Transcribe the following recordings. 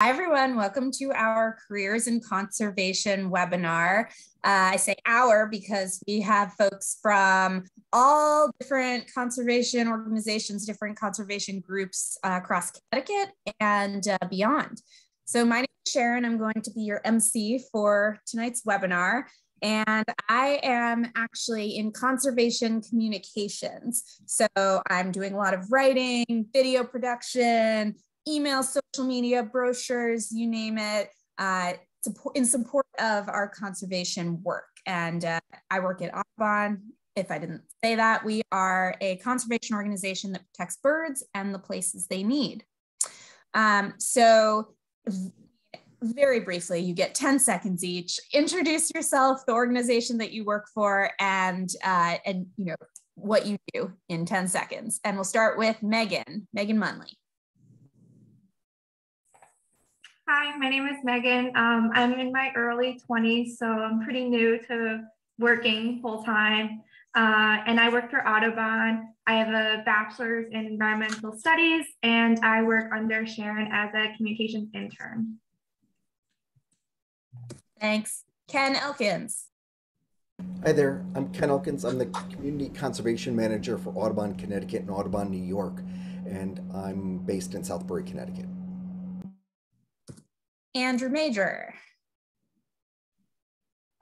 Hi, everyone. Welcome to our Careers in Conservation webinar. Uh, I say our because we have folks from all different conservation organizations, different conservation groups uh, across Connecticut and uh, beyond. So my name is Sharon. I'm going to be your MC for tonight's webinar. And I am actually in conservation communications. So I'm doing a lot of writing, video production, email, social media, brochures, you name it, uh, in support of our conservation work. And uh, I work at Audubon. If I didn't say that, we are a conservation organization that protects birds and the places they need. Um, so very briefly, you get 10 seconds each. Introduce yourself, the organization that you work for, and uh, and you know what you do in 10 seconds. And we'll start with Megan, Megan Munley. Hi, my name is Megan. Um, I'm in my early 20s, so I'm pretty new to working full time. Uh, and I work for Audubon. I have a bachelor's in environmental studies, and I work under Sharon as a communications intern. Thanks. Ken Elkins. Hi there, I'm Ken Elkins. I'm the Community Conservation Manager for Audubon, Connecticut and Audubon, New York, and I'm based in Southbury, Connecticut. Andrew Major.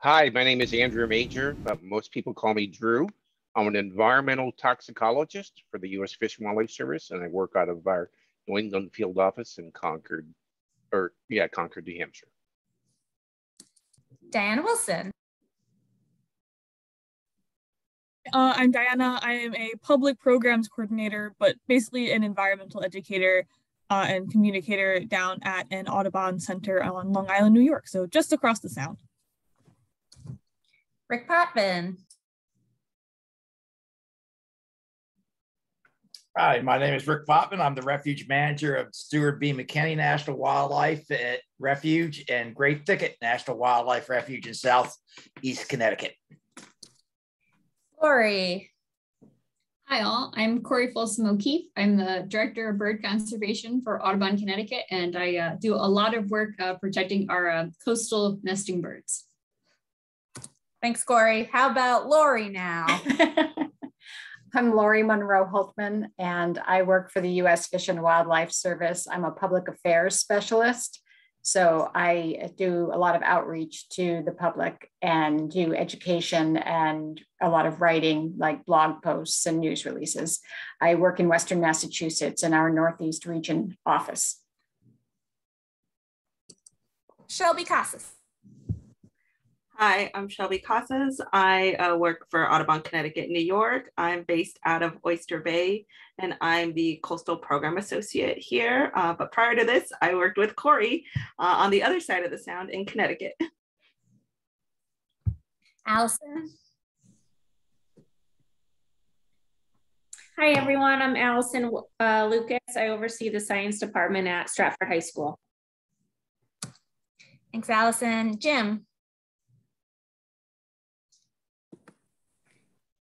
Hi, my name is Andrew Major, but most people call me Drew. I'm an environmental toxicologist for the U.S. Fish and Wildlife Service, and I work out of our New England field office in Concord, or yeah, Concord, New Hampshire. Diana Wilson. Uh, I'm Diana. I am a public programs coordinator, but basically an environmental educator uh, and communicator down at an Audubon Center on Long Island, New York. So just across the sound. Rick Potvin. Hi, my name is Rick Potvin. I'm the refuge manager of Stewart B. McKinney National Wildlife Refuge and Great Thicket National Wildlife Refuge in Southeast Connecticut. Lori. Hi all, I'm Corey Folsom O'Keefe. I'm the Director of Bird Conservation for Audubon, Connecticut, and I uh, do a lot of work uh, protecting our uh, coastal nesting birds. Thanks, Corey. How about Lori now? I'm Lori Monroe Holtman, and I work for the U.S. Fish and Wildlife Service. I'm a public affairs specialist. So I do a lot of outreach to the public and do education and a lot of writing, like blog posts and news releases. I work in Western Massachusetts in our Northeast region office. Shelby Casas. Hi, I'm Shelby Casas. I uh, work for Audubon, Connecticut, New York. I'm based out of Oyster Bay and I'm the Coastal Program Associate here. Uh, but prior to this, I worked with Corey uh, on the other side of the sound in Connecticut. Allison. Hi, everyone. I'm Allison uh, Lucas. I oversee the science department at Stratford High School. Thanks, Allison. Jim.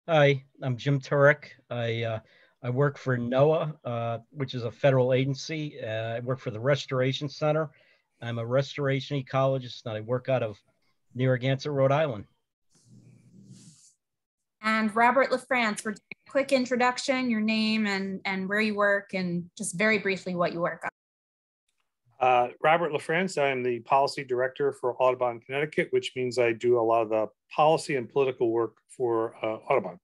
Hi, I'm Jim Turek. I uh, I work for NOAA, uh, which is a federal agency. Uh, I work for the Restoration Center. I'm a restoration ecologist, and I work out of Narragansett, Rhode Island. And Robert LaFrance, for a quick introduction, your name and and where you work, and just very briefly what you work on. Uh, Robert LaFrance, I'm the policy director for Audubon, Connecticut, which means I do a lot of the policy and political work for uh, Audubon.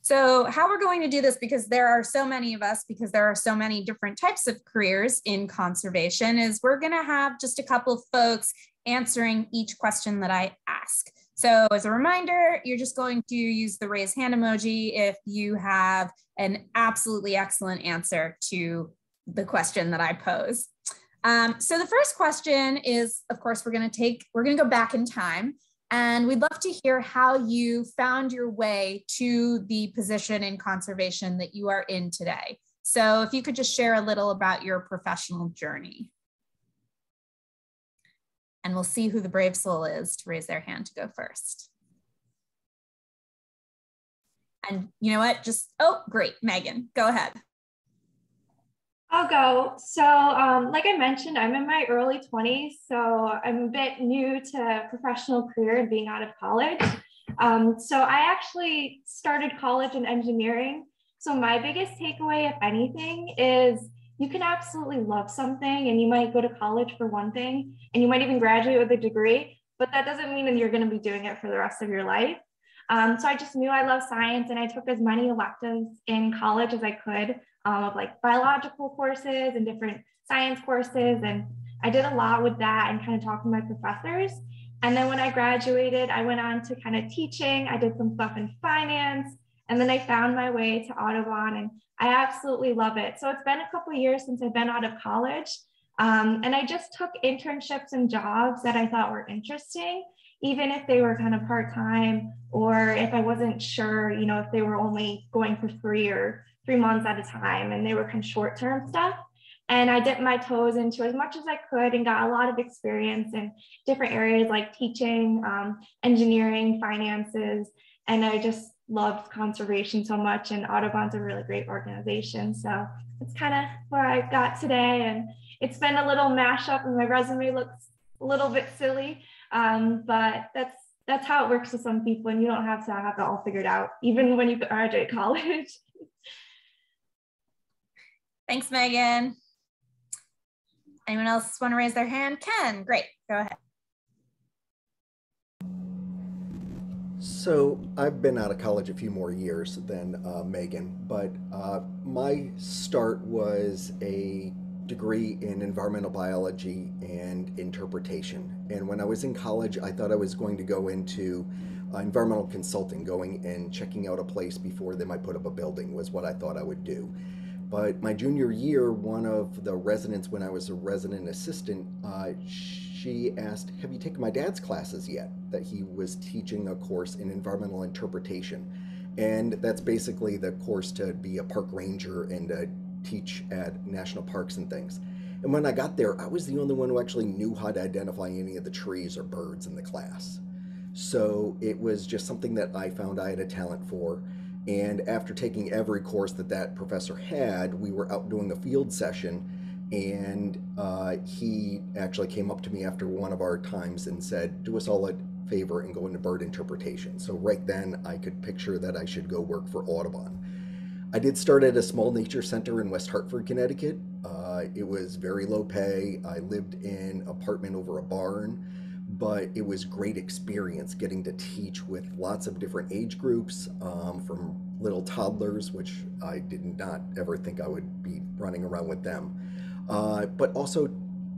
So how we're going to do this, because there are so many of us, because there are so many different types of careers in conservation, is we're going to have just a couple of folks answering each question that I ask. So as a reminder, you're just going to use the raise hand emoji if you have an absolutely excellent answer to the question that I pose. Um, so the first question is, of course, we're going to take, we're going to go back in time and we'd love to hear how you found your way to the position in conservation that you are in today. So if you could just share a little about your professional journey. And we'll see who the brave soul is to raise their hand to go first. And you know what? Just, oh, great, Megan, go ahead. I'll go. So, um, like I mentioned, I'm in my early 20s, so I'm a bit new to professional career and being out of college. Um, so, I actually started college in engineering. So, my biggest takeaway, if anything, is you can absolutely love something and you might go to college for one thing and you might even graduate with a degree, but that doesn't mean that you're going to be doing it for the rest of your life. Um, so I just knew I love science and I took as many electives in college as I could um, of like biological courses and different science courses. And I did a lot with that and kind of talking to my professors. And then when I graduated, I went on to kind of teaching. I did some stuff in finance. And then I found my way to Audubon and I absolutely love it. So it's been a couple years since I've been out of college. Um, and I just took internships and jobs that I thought were interesting even if they were kind of part-time or if I wasn't sure, you know, if they were only going for three or three months at a time and they were kind of short-term stuff. And I dipped my toes into as much as I could and got a lot of experience in different areas like teaching, um, engineering, finances. And I just loved conservation so much and Audubon's a really great organization. So it's kind of where I got today. And it's been a little mashup and my resume looks a little bit silly, um, but that's that's how it works with some people, and you don't have to have it all figured out, even when you graduate college. Thanks, Megan. Anyone else want to raise their hand? Ken, great, go ahead. So I've been out of college a few more years than uh, Megan, but uh, my start was a degree in environmental biology and interpretation. And when I was in college, I thought I was going to go into uh, environmental consulting, going and checking out a place before they might put up a building, was what I thought I would do. But my junior year, one of the residents, when I was a resident assistant, uh, she asked, Have you taken my dad's classes yet? That he was teaching a course in environmental interpretation. And that's basically the course to be a park ranger and a teach at national parks and things. And when I got there, I was the only one who actually knew how to identify any of the trees or birds in the class. So it was just something that I found I had a talent for. And after taking every course that that professor had, we were out doing a field session. And uh, he actually came up to me after one of our times and said, Do us all a favor and go into bird interpretation. So right then I could picture that I should go work for Audubon. I did start at a small nature center in West Hartford, Connecticut. Uh, it was very low pay. I lived in apartment over a barn, but it was great experience getting to teach with lots of different age groups, um, from little toddlers, which I did not ever think I would be running around with them, uh, but also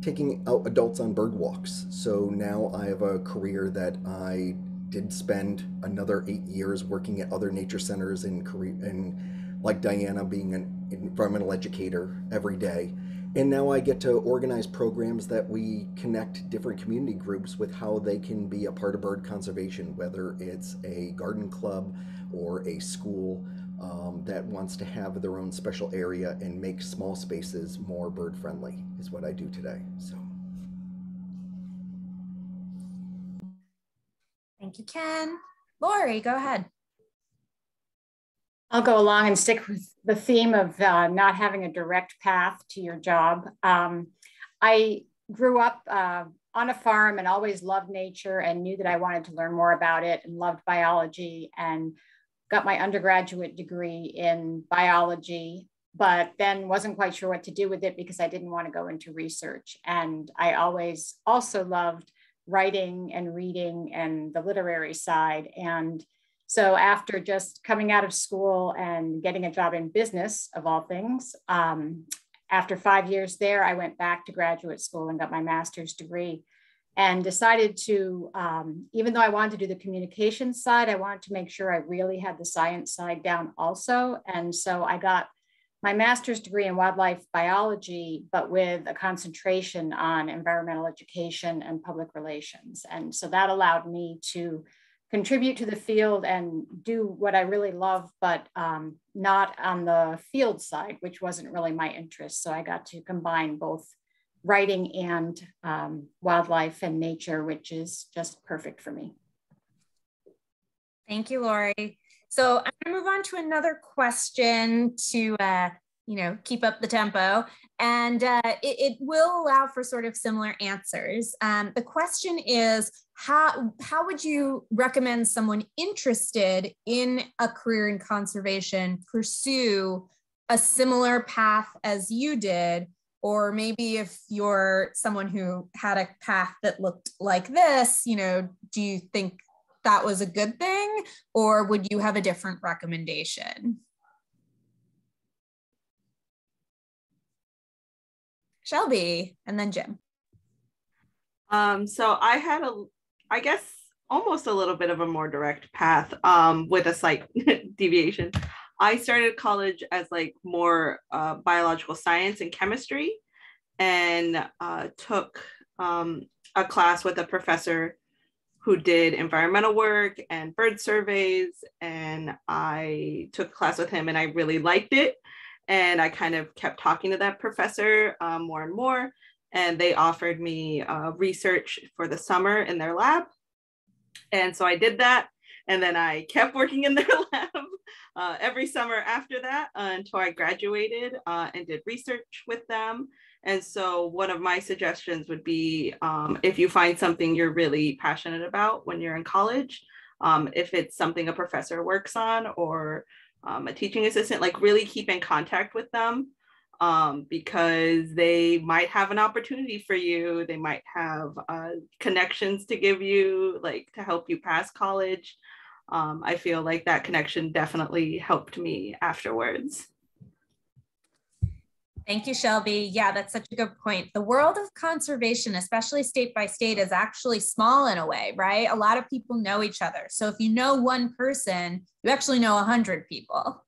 taking out adults on bird walks. So now I have a career that I did spend another eight years working at other nature centers in Korea in like Diana being an environmental educator every day. And now I get to organize programs that we connect different community groups with how they can be a part of bird conservation, whether it's a garden club or a school um, that wants to have their own special area and make small spaces more bird friendly, is what I do today. So. Thank you, Ken. Lori, go ahead. I'll go along and stick with the theme of uh, not having a direct path to your job. Um, I grew up uh, on a farm and always loved nature and knew that I wanted to learn more about it and loved biology and got my undergraduate degree in biology, but then wasn't quite sure what to do with it because I didn't want to go into research. And I always also loved writing and reading and the literary side. And so after just coming out of school and getting a job in business, of all things, um, after five years there, I went back to graduate school and got my master's degree and decided to, um, even though I wanted to do the communication side, I wanted to make sure I really had the science side down also. And so I got my master's degree in wildlife biology, but with a concentration on environmental education and public relations. And so that allowed me to contribute to the field and do what I really love, but um, not on the field side, which wasn't really my interest. So I got to combine both writing and um, wildlife and nature, which is just perfect for me. Thank you, Lori. So I'm gonna move on to another question to uh, you know, keep up the tempo. And uh, it, it, will allow for sort of similar answers. Um, the question is, how, how would you recommend someone interested in a career in conservation pursue a similar path as you did? Or maybe if you're someone who had a path that looked like this, you know, do you think that was a good thing? Or would you have a different recommendation? Shelby, and then Jim. Um, so I had a, I guess, almost a little bit of a more direct path um, with a slight deviation. I started college as like more uh, biological science and chemistry, and uh, took um, a class with a professor who did environmental work and bird surveys. And I took a class with him, and I really liked it. And I kind of kept talking to that professor um, more and more. And they offered me uh, research for the summer in their lab. And so I did that. And then I kept working in their lab uh, every summer after that uh, until I graduated uh, and did research with them. And so, one of my suggestions would be um, if you find something you're really passionate about when you're in college, um, if it's something a professor works on or um, a teaching assistant, like really keep in contact with them um, because they might have an opportunity for you. They might have uh, connections to give you, like to help you pass college. Um, I feel like that connection definitely helped me afterwards. Thank you, Shelby. Yeah, that's such a good point. The world of conservation, especially state by state, is actually small in a way, right? A lot of people know each other. So if you know one person, you actually know a hundred people.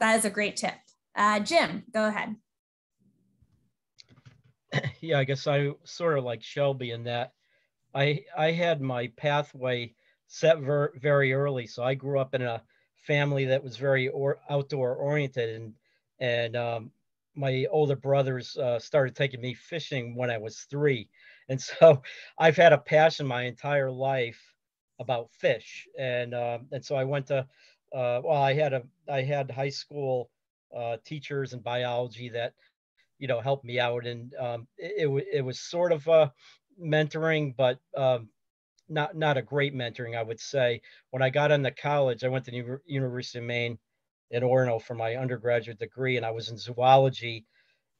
That is a great tip. Uh, Jim, go ahead. Yeah, I guess I sort of like Shelby in that I I had my pathway set ver- very early. So I grew up in a family that was very or- outdoor oriented and and um, my older brothers uh, started taking me fishing when I was three. And so I've had a passion my entire life about fish. And, uh, and so I went to, uh, well, I had a, I had high school uh, teachers in biology that, you know, helped me out. And um, it, it, it, was sort of a mentoring, but um, not, not a great mentoring, I would say. When I got into college, I went to the University of Maine at Orono for my undergraduate degree, and I was in zoology.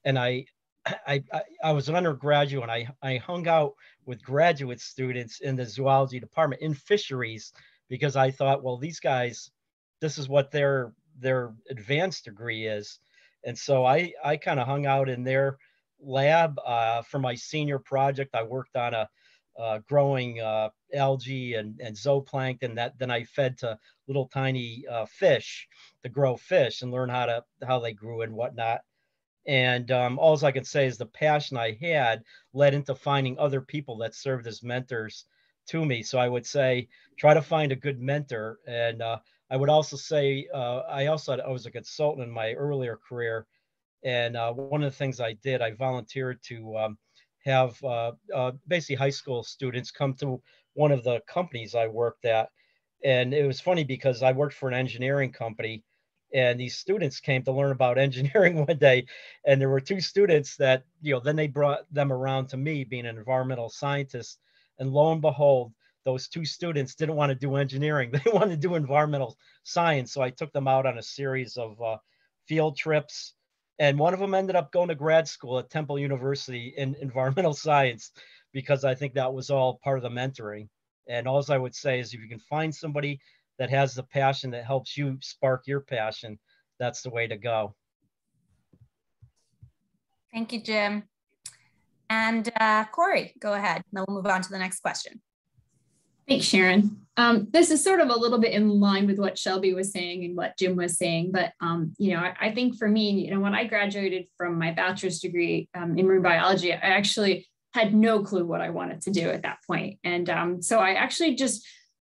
And I, I, I, I was an undergraduate, and I, I hung out with graduate students in the zoology department in fisheries because I thought, well, these guys, this is what their their advanced degree is, and so I I kind of hung out in their lab uh, for my senior project. I worked on a uh, growing uh, algae and, and zooplankton that then I fed to little tiny uh, fish to grow fish and learn how to how they grew and whatnot. And um, all I can say is the passion I had led into finding other people that served as mentors to me. So I would say try to find a good mentor. And uh, I would also say uh, I also had, I was a consultant in my earlier career. And uh, one of the things I did, I volunteered to um, have uh, uh, basically high school students come to one of the companies I worked at. And it was funny because I worked for an engineering company and these students came to learn about engineering one day and there were two students that you know then they brought them around to me being an environmental scientist and lo and behold those two students didn't want to do engineering they wanted to do environmental science so i took them out on a series of uh, field trips and one of them ended up going to grad school at Temple University in environmental science because I think that was all part of the mentoring. And all I would say is if you can find somebody that has the passion that helps you spark your passion, that's the way to go. Thank you, Jim. And uh, Corey, go ahead. Then we'll move on to the next question. Thanks, Sharon. Um, this is sort of a little bit in line with what Shelby was saying and what Jim was saying, but um, you know, I, I, think for me, you know, when I graduated from my bachelor's degree um, in marine biology, I actually had no clue what I wanted to do at that point, and um, so I actually just,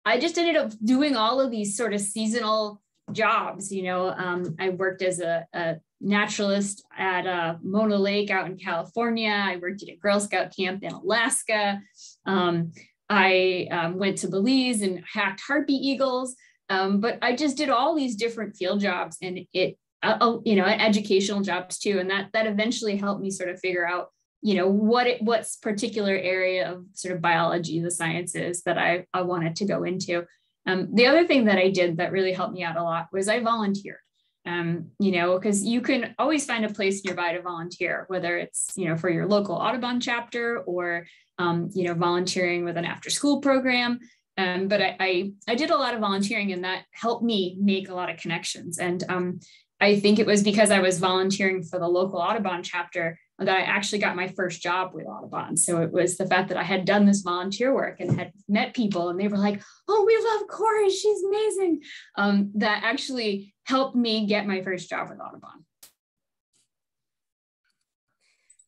I just ended up doing all of these sort of seasonal jobs. You know, um, I worked as a, a naturalist at uh, Mono Lake out in California. I worked at a Girl Scout camp in Alaska. Um, I um, went to Belize and hacked harpy eagles. Um, but I just did all these different field jobs and it uh, you know educational jobs too and that that eventually helped me sort of figure out you know what it what's particular area of sort of biology the sciences that i, I wanted to go into. Um, the other thing that i did that really helped me out a lot was i volunteered. Um, you know because you can always find a place nearby to volunteer whether it's you know for your local audubon chapter or um, you know volunteering with an after school program. Um, but I, I, I did a lot of volunteering and that helped me make a lot of connections. And um, i think it was because i was volunteering for the local audubon chapter that I actually got my first job with Audubon. So it was the fact that I had done this volunteer work and had met people, and they were like, "Oh, we love Corey. She's amazing." Um, that actually helped me get my first job with Audubon.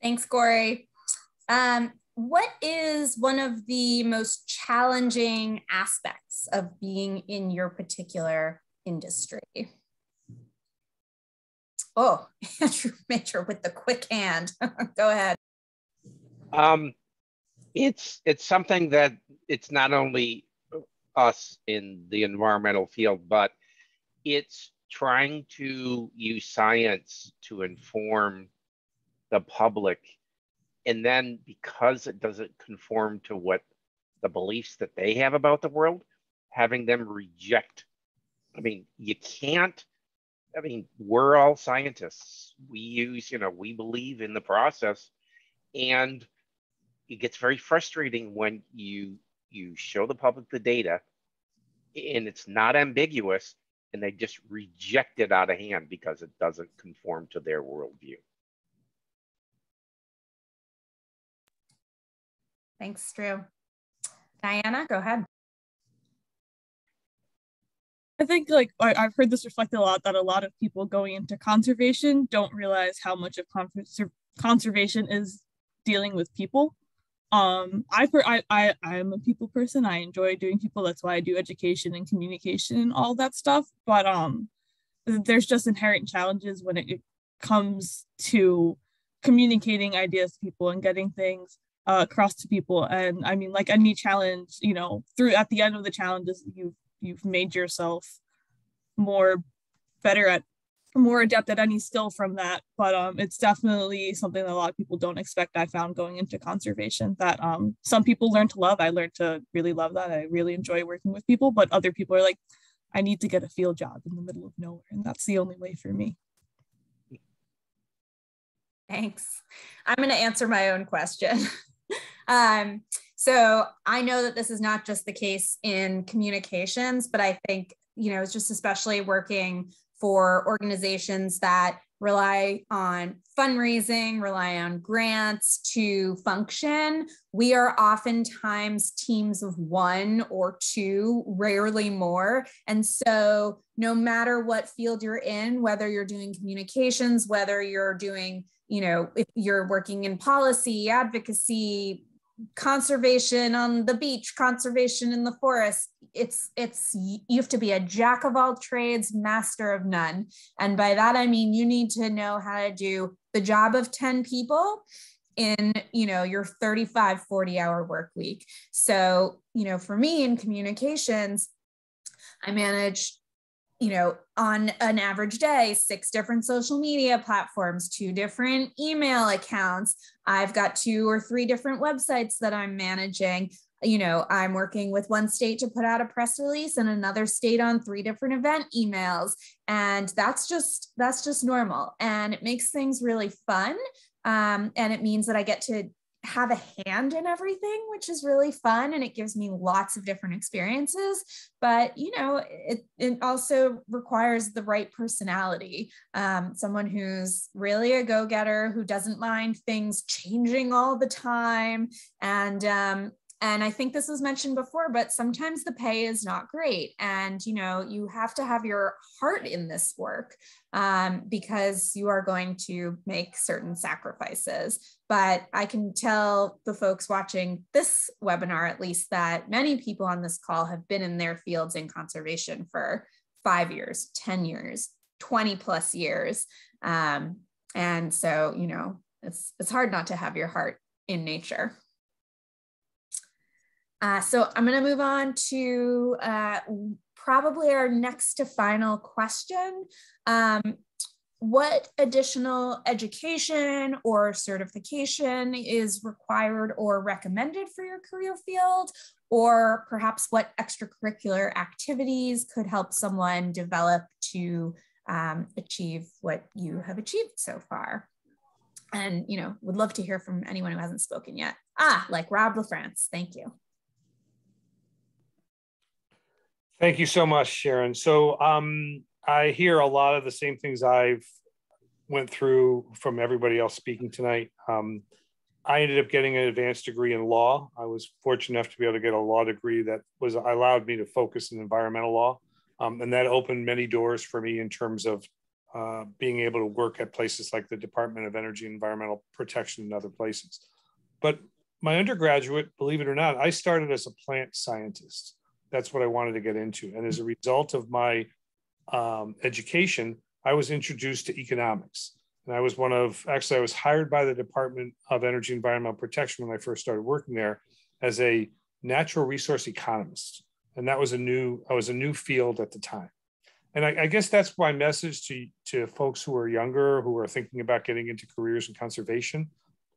Thanks, Corey. Um, what is one of the most challenging aspects of being in your particular industry? Oh, Andrew Major with the quick hand. Go ahead. Um, it's it's something that it's not only us in the environmental field, but it's trying to use science to inform the public. And then because it doesn't conform to what the beliefs that they have about the world, having them reject. I mean, you can't I mean, we're all scientists. We use, you know, we believe in the process, and it gets very frustrating when you you show the public the data, and it's not ambiguous, and they just reject it out of hand because it doesn't conform to their worldview. Thanks, Drew. Diana, go ahead. I think like I, have heard this reflected a lot that a lot of people going into conservation don't realize how much of conservation is dealing with people. Um, I, I I I'm a people person. I enjoy doing people. That's why I do education and communication and all that stuff. But um, there's just inherent challenges when it, it comes to communicating ideas to people and getting things uh, across to people. And I mean, like any challenge, you know, through at the end of the challenges, you you've made yourself more better at more adept at any skill from that. But um it's definitely something that a lot of people don't expect i found going into conservation that um some people learn to love. I learned to really love that. I really enjoy working with people but other people are like i need to get a field job in the middle of nowhere and that's the only way for me. Thanks. I'm going to answer my own question. Um so I know that this is not just the case in communications, but I think, you know, it's just especially working for organizations that rely on fundraising, rely on grants to function. We are oftentimes teams of one or two, rarely more. And so, no matter what field you're in, whether you're doing communications, whether you're doing, you know, if you're working in policy, advocacy, conservation on the beach conservation in the forest. It's it's you have to be a jack of all trades master of none. And by that i mean you need to know how to do the job of 10 people in you know your 35 40 hour work week. So you know for me in communications i manage you know, on an average day, six different social media platforms, two different email accounts. I've got two or three different websites that I'm managing. You know, I'm working with one state to put out a press release and another state on three different event emails. And that's just that's just normal. And it makes things really fun. Um, and it means that I get to have a hand in everything, which is really fun and it gives me lots of different experiences. But, you know, it, it also requires the right personality. Um, someone who's really a go getter, who doesn't mind things changing all the time and um, and i think this was mentioned before but sometimes the pay is not great and you know you have to have your heart in this work um, because you are going to make certain sacrifices but i can tell the folks watching this webinar at least that many people on this call have been in their fields in conservation for five years 10 years 20 plus years um, and so you know it's it's hard not to have your heart in nature uh, so I'm going to move on to uh, probably our next to final question. Um, what additional education or certification is required or recommended for your career field, or perhaps what extracurricular activities could help someone develop to um, achieve what you have achieved so far. And, you know, would love to hear from anyone who hasn't spoken yet. Ah, like Rob LaFrance, thank you. Thank you so much, Sharon. So um, I hear a lot of the same things I've went through from everybody else speaking tonight. Um, I ended up getting an advanced degree in law. I was fortunate enough to be able to get a law degree that was allowed me to focus in environmental law, um, and that opened many doors for me in terms of uh, being able to work at places like the Department of Energy and Environmental Protection and other places. But my undergraduate, believe it or not, I started as a plant scientist. That's what I wanted to get into, and as a result of my um, education, I was introduced to economics. And I was one of, actually, I was hired by the Department of Energy and Environmental Protection when I first started working there as a natural resource economist. And that was a new, I was a new field at the time. And I, I guess that's my message to, to folks who are younger, who are thinking about getting into careers in conservation.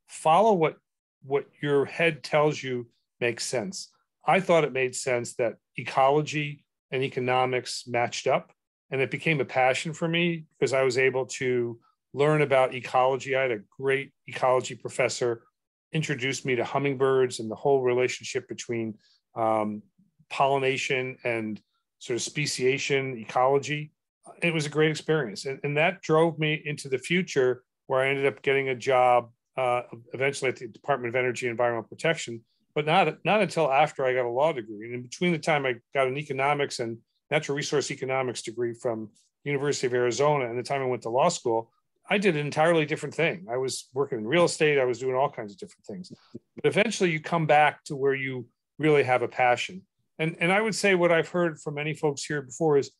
Follow what, what your head tells you makes sense. I thought it made sense that ecology and economics matched up. And it became a passion for me because I was able to learn about ecology. I had a great ecology professor introduced me to hummingbirds and the whole relationship between um, pollination and sort of speciation ecology. It was a great experience. And, and that drove me into the future where I ended up getting a job uh, eventually at the Department of Energy and Environmental Protection, but not, not until after I got a law degree. And in between the time I got an economics and natural resource economics degree from University of Arizona and the time I went to law school, I did an entirely different thing. I was working in real estate. I was doing all kinds of different things. But eventually, you come back to where you really have a passion. And and I would say what I've heard from many folks here before is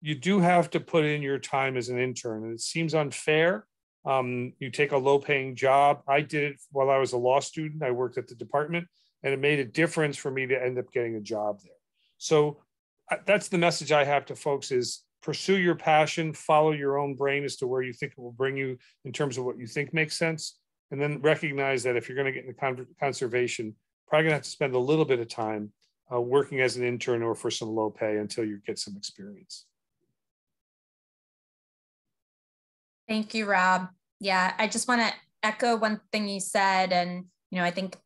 you do have to put in your time as an intern, and it seems unfair. Um, you take a low-paying job. I did it while I was a law student. I worked at the department, and it made a difference for me to end up getting a job there. So that's the message I have to folks: is pursue your passion, follow your own brain as to where you think it will bring you in terms of what you think makes sense. And then recognize that if you're going to get into con- conservation, probably going to have to spend a little bit of time uh, working as an intern or for some low pay until you get some experience. Thank you, Rob. Yeah, I just want to echo one thing you said. And, you know, I think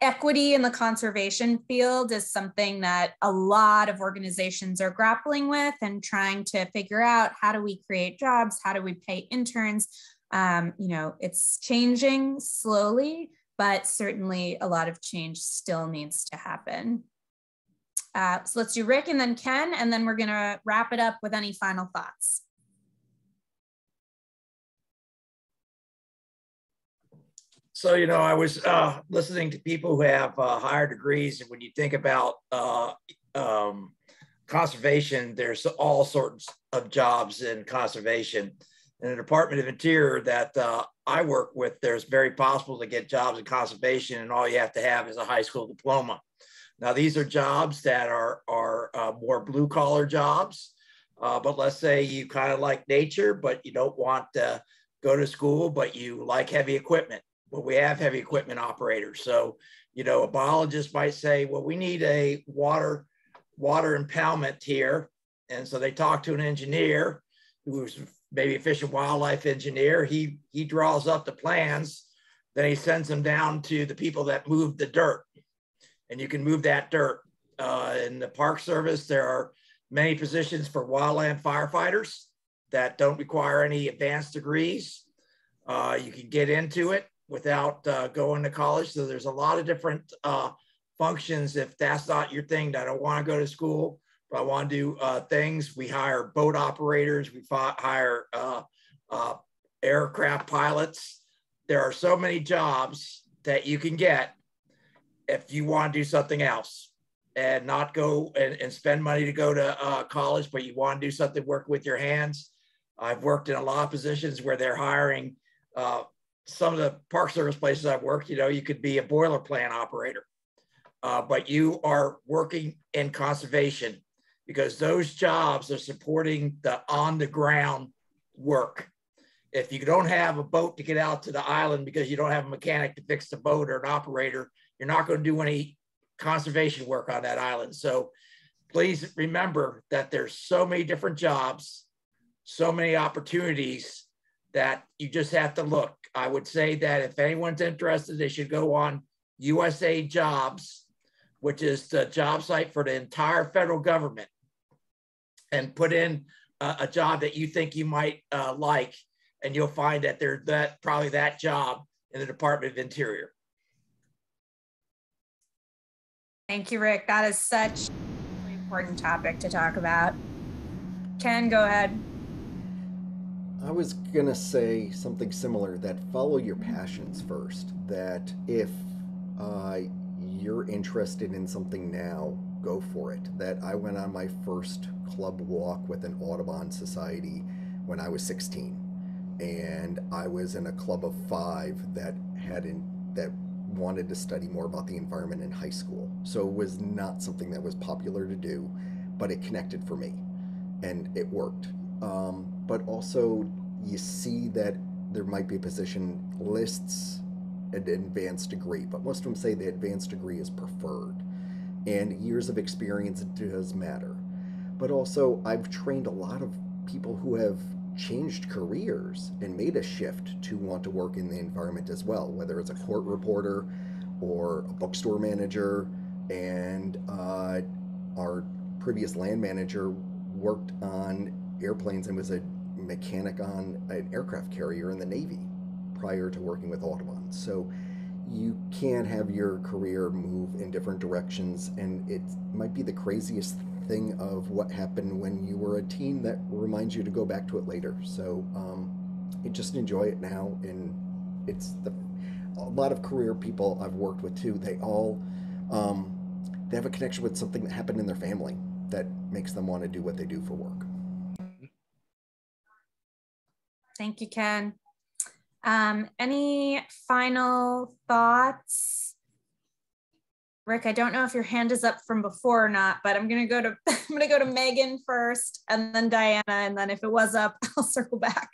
equity in the conservation field is something that a lot of organizations are grappling with and trying to figure out how do we create jobs? How do we pay interns? Um, you know it's changing slowly but certainly a lot of change still needs to happen. Uh, so let's do rick and then ken and then we're going to wrap it up with any final thoughts So, you know, I was uh, listening to people who have uh, higher degrees, and when you think about uh, um, conservation, there's all sorts of jobs in conservation. In the Department of Interior that uh, I work with, there's very possible to get jobs in conservation, and all you have to have is a high school diploma. Now, these are jobs that are, are uh, more blue collar jobs, uh, but let's say you kind of like nature, but you don't want to go to school, but you like heavy equipment well, we have heavy equipment operators. So, you know, a biologist might say, well, we need a water water impoundment here. And so they talk to an engineer who's maybe a fish and wildlife engineer. He he draws up the plans, then he sends them down to the people that move the dirt. And you can move that dirt. Uh, in the Park Service, there are many positions for wildland firefighters that don't require any advanced degrees. Uh, you can get into it without uh, going to college. So there's a lot of different uh, functions. If that's not your thing, I don't want to go to school, but I want to do uh, things. We hire boat operators. We hire uh, uh, aircraft pilots. There are so many jobs that you can get if you want to do something else and not go and, and spend money to go to uh, college, but you want to do something, work with your hands. I've worked in a lot of positions where they're hiring some of the Park Service places I've worked, you know, you could be a boiler plant operator, uh, but you are working in conservation because those jobs are supporting the on the ground work. If you don't have a boat to get out to the island because you don't have a mechanic to fix the boat or an operator, you're not going to do any conservation work on that island. So please remember that there's so many different jobs, so many opportunities that you just have to look. I would say that if anyone's interested, they should go on USA Jobs, which is the job site for the entire federal government, and put in a, a job that you think you might uh, like, and you'll find that there's that probably that job in the Department of Interior. Thank you, Rick. That is such an important topic to talk about. Ken, go ahead. I was going to say something similar that follow your passions first. That if uh, you're interested in something now, go for it. That I went on my first club walk with an Audubon Society when I was 16. And I was in a club of five that had in, that wanted to study more about the environment in high school. So it was not something that was popular to do, but it connected for me and it worked. Um, but also, you see that there might be a position lists an advanced degree, but most of them say the advanced degree is preferred. And years of experience does matter. But also, I've trained a lot of people who have changed careers and made a shift to want to work in the environment as well, whether it's a court reporter or a bookstore manager. And uh, our previous land manager worked on airplanes and was a mechanic on an aircraft carrier in the Navy prior to working with Audubon. So you can have your career move in different directions, and it might be the craziest thing of what happened when you were a teen that reminds you to go back to it later. So um, just enjoy it now, and it's the a lot of career people I've worked with too. They all um, they have a connection with something that happened in their family that makes them want to do what they do for work. Thank you, Ken. Um, any final thoughts? Rick, I don't know if your hand is up from before or not, but I'm gonna go to I'm gonna go to Megan first, and then Diana, and then if it was up, I'll circle back.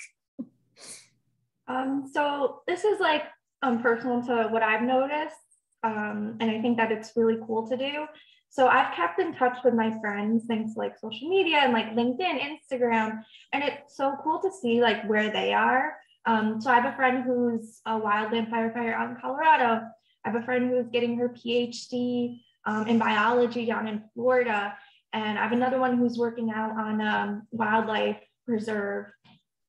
Um, so this is like um, personal to what I've noticed, um, and I think that it's really cool to do. So I've kept in touch with my friends thanks to like social media and like LinkedIn, Instagram, and it's so cool to see like where they are. Um, so I have a friend who's a wildland firefighter out in Colorado. I have a friend who's getting her PhD um, in biology down in Florida. And I have another one who's working out on um, wildlife preserve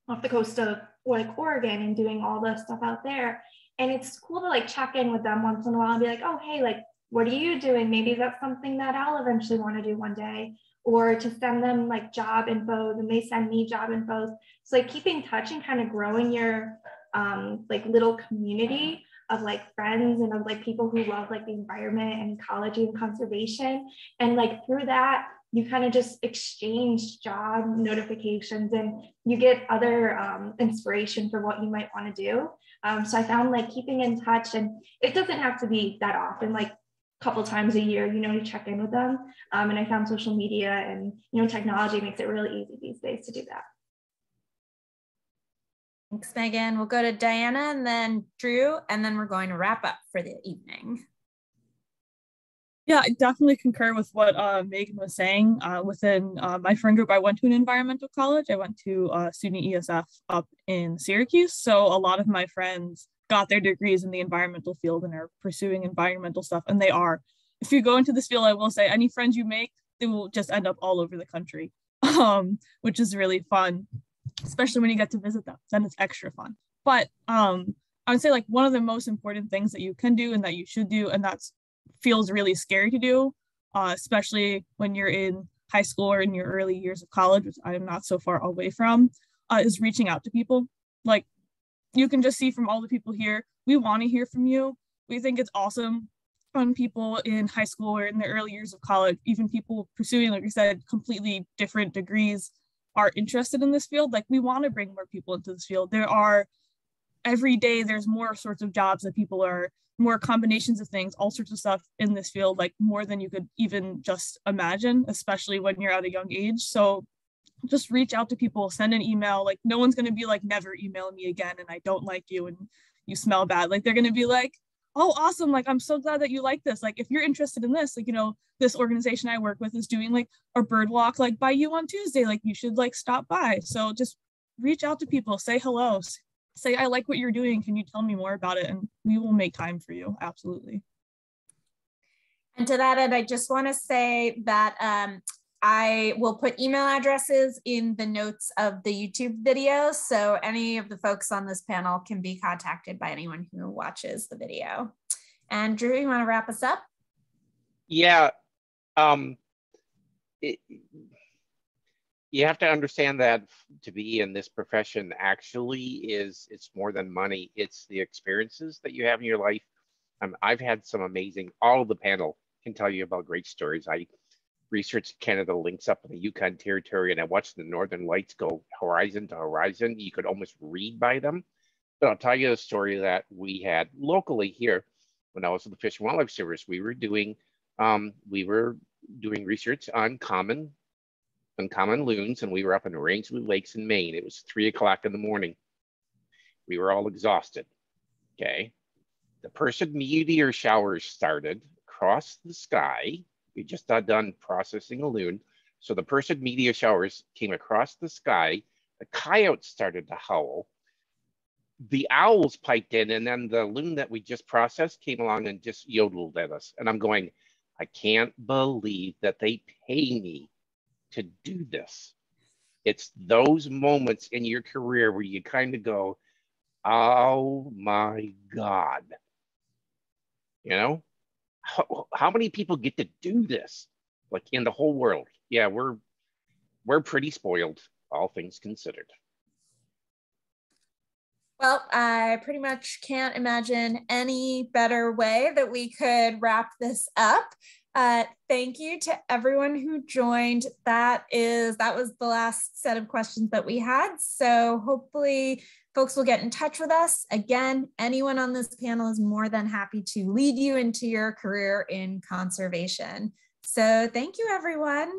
off the coast of like Oregon and doing all the stuff out there. And it's cool to like check in with them once in a while and be like, oh, hey, like what are you doing? Maybe that's something that I'll eventually want to do one day. Or to send them like job info, and they send me job info. So like keeping touch and kind of growing your um, like little community of like friends and of like people who love like the environment and ecology and conservation. And like through that, you kind of just exchange job notifications and you get other um, inspiration for what you might want to do. Um, so I found like keeping in touch, and it doesn't have to be that often. Like couple times a year, you know, to check in with them. Um, and I found social media and, you know, technology makes it really easy these days to do that. Thanks, Megan. We'll go to Diana and then Drew, and then we're going to wrap up for the evening. Yeah, I definitely concur with what uh, Megan was saying. Uh, within uh, my friend group, I went to an environmental college. I went to uh, SUNY ESF up in Syracuse. So a lot of my friends got their degrees in the environmental field and are pursuing environmental stuff. And they are. If you go into this field, I will say any friends you make, they will just end up all over the country, um, which is really fun, especially when you get to visit them. Then it's extra fun. But um, I would say like one of the most important things that you can do and that you should do, and that feels really scary to do, uh, especially when you're in high school or in your early years of college, which I am not so far away from, uh, is reaching out to people. Like you can just see from all the people here, we want to hear from you. We think it's awesome when people in high school or in the early years of college, even people pursuing, like I said, completely different degrees are interested in this field. Like we want to bring more people into this field. There are every day there's more sorts of jobs that people are more combinations of things, all sorts of stuff in this field, like more than you could even just imagine, especially when you're at a young age. So just reach out to people, send an email. Like no one's gonna be like, never email me again and I don't like you and you smell bad. Like they're gonna be like, oh, awesome. Like I'm so glad that you like this. Like if you're interested in this, like, you know, this organization I work with is doing like a bird walk like by you on Tuesday. Like you should like stop by. So just reach out to people, say hello, say, I like what you're doing. Can you tell me more about it? And we will make time for you. Absolutely. And to that end, I just want to say that um, I will put email addresses in the notes of the YouTube video. So any of the folks on this panel can be contacted by anyone who watches the video. And Drew, you want to wrap us up? Yeah. Um, it, you have to understand that to be in this profession actually is it's more than money. It's the experiences that you have in your life. Um, I've had some amazing, all of the panel can tell you about great stories. I researched Canada lynx up in the Yukon Territory and I watched the Northern Lights go horizon to horizon. You could almost read by them. But I'll tell you a story that we had locally here when I was with the Fish and Wildlife Service. We were doing um, we were doing research on common on common loons, and we were up in Rangeley Lakes in Maine. It was three o'clock in the morning. We were all exhausted. Okay. The Perseid meteor showers started across the sky. We just got done processing a loon. So the Perseid meteor showers came across the sky. The coyotes started to howl. The owls piped in, and then the loon that we just processed came along and just yodeled at us. And I'm going, I can't believe that they pay me to do this. It's those moments in your career where you kind of go, oh my God. You know, how, how many people get to do this? Like in the whole world? Yeah, we're we're pretty spoiled, all things considered. Well, I pretty much can't imagine any better way that we could wrap this up. Uh, thank you to everyone who joined. That is that was the last set of questions that we had. So hopefully folks will get in touch with us. Again, anyone on this panel is more than happy to lead you into your career in conservation. So thank you, everyone.